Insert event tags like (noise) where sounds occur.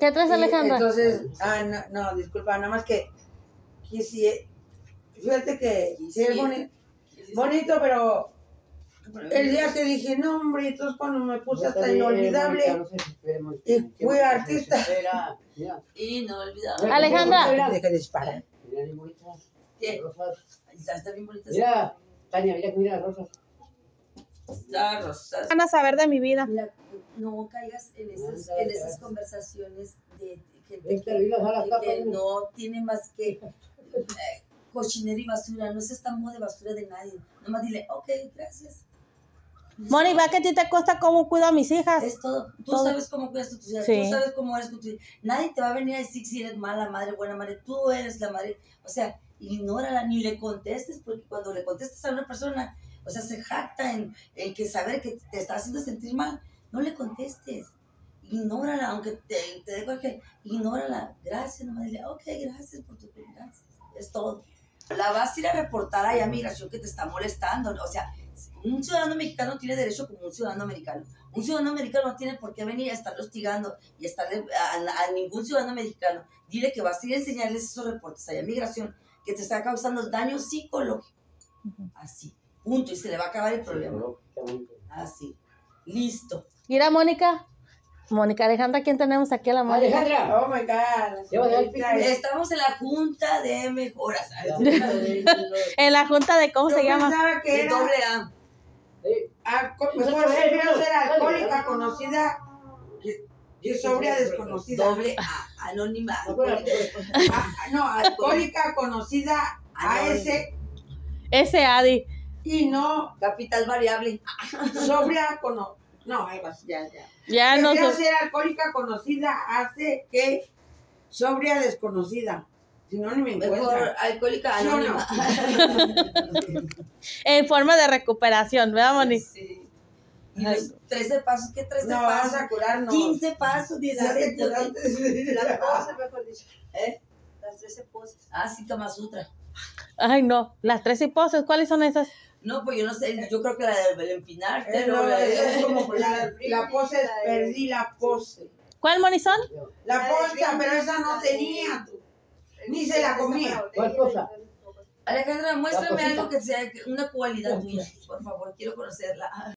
¿Qué traes, Alejandra? Entonces, ah, no, no, disculpa, nada más que, eh, fíjate que sí es boni- bonito, pero el día que dije, no, hombre, entonces cuando me puse hasta inolvidable, y fui artista. Inolvidable. Alejandra. Deja de disparar. Mira, bien bonitas. Está bien bonita. Mira, Tania, mira, mira, rosas. Está rosas. Van a saber de mi vida. Mira, no caigas en esas, en esas conversaciones de gente que, que no tiene más que eh, cochinero y basura. No se está de basura de nadie. Nomás dile, ok, gracias. Moni, va que a ti te cuesta cómo cuido a mis hijas. Es todo. Tú Todo. sabes cómo cuidas a tus hijas. Sí. Tú sabes cómo eres con tu Nadie te va a venir a decir si eres mala madre, buena madre. Tú eres la madre. O sea, ignórala ni le contestes, porque cuando le contestas a una persona, o sea, se jacta en, en que saber que te está haciendo sentir mal. No le contestes. Ignórala, aunque te, te dé coraje. Ignórala. Gracias, nomás dile, ok, gracias por tu gracias. Es todo. La vas a ir a reportar allá a migración que te está molestando. O sea, un ciudadano mexicano tiene derecho como un ciudadano americano. Un ciudadano americano no tiene por qué venir a estarle hostigando y estarle a, a- a ningún ciudadano mexicano. Dile que vas a ir a enseñarles esos reportes allá a migración que te está causando daño psicológico. Así. Punto. Y se le va a acabar el problema. Así. Listo. Mira, Mónica. Mónica Alejandra, ¿quién tenemos aquí a la Mónica? Alejandra. Oh my God. Estamos en la junta de mejoras. (laughs) En la junta de cómo Yo se llama. pensaba que De era doble A. mejor prefiero ser alcohólica conocida que sobria desconocida. Doble A. Anónima. Ah, no, alcohólica conocida AS Ese Adi. y no Capital variable. sobria cono no, algo así, ya, ya. Ya no sé. ser alcohólica conocida hace que sobria desconocida. Si no, ni me Mejor encuentra. alcohólica ¿Sí o no? anónima. (laughs) En forma de recuperación, ¿verdad, Moni? Sí. Y los 13 pasos, ¿qué 13 No, vamos pasos? a curarnos. 15 pasos, Ya te 17. curaste. Las poses, mejor dicho. ¿Eh? Las 13 poses. Ah, sí, Kama Sutra. Ay, no. Las tres poses, ¿cuáles son esas? No, pues yo no sé, yo creo que la del empinarte, Eh, ¿no? La- eso es como la, la pose, perdí la pose. ¿Cuál, Moni, son? La posta, pero esa no tenía. tú. Ni se la comía. ¿Cuál cosa? Alejandra, muéstrame algo que sea una cualidad tuya, por favor, quiero conocerla.